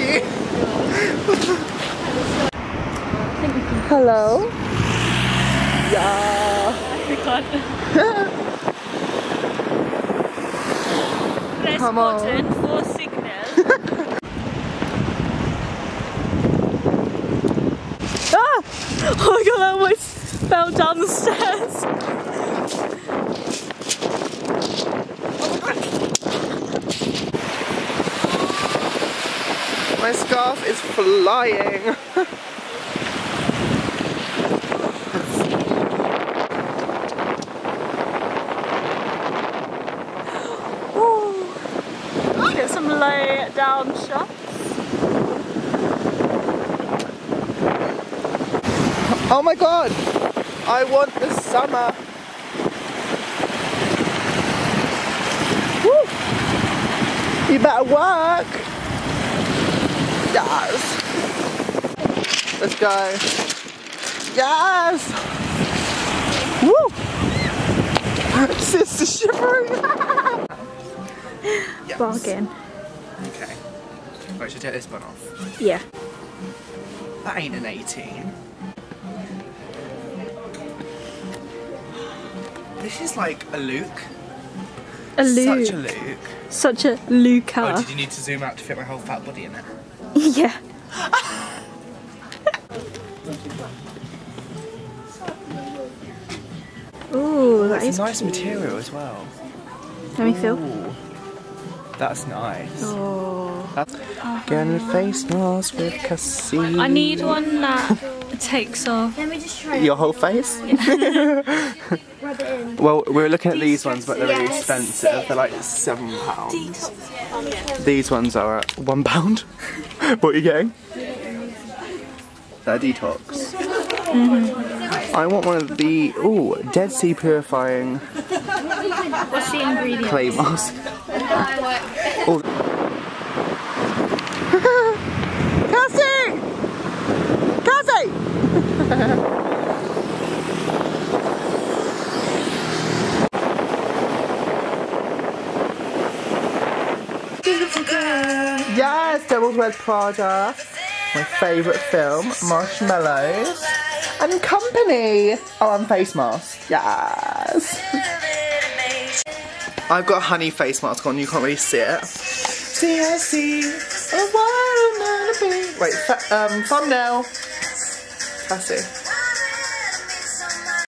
edgy. Hello. Yeah. Press Come on. for signal. ah! Oh my god, I almost fell down the stairs. My scarf is flying. Get some lay down shots. Oh my god! I want the summer. Woo! You better work. Yes. Let's go. Yes. Woo! Sister shivering. yes. Bargain. Okay. Right, should take this one off? Yeah. That ain't an 18. This is like a Luke. A Luke. Such a Luke. Such a Luka. Oh, did you need to zoom out to fit my whole fat body in it? yeah. Ooh, that It's is a nice cute. material as well. Let me feel. Ooh, that's nice. Oh. That's Getting a face mask with Cassie. I need one that takes off. Let me just try Your whole face? rub it in. Well, we were looking at these ones, but they're really Yes. expensive. They're like seven pounds. Um, these ones are at one pound. what are you getting? They're detox. I want one of the oh Dead Sea purifying What's the ingredient? clay mask. oh. Cassie! Cassie! Yes, Devil Wears Prada. My favourite film, Marshmallows. And Company. Oh, and Face Mask. Yes. I've got a honey face mask on, you can't really see it. See, I see a watermelon. Wait, um, thumbnail. Cassie.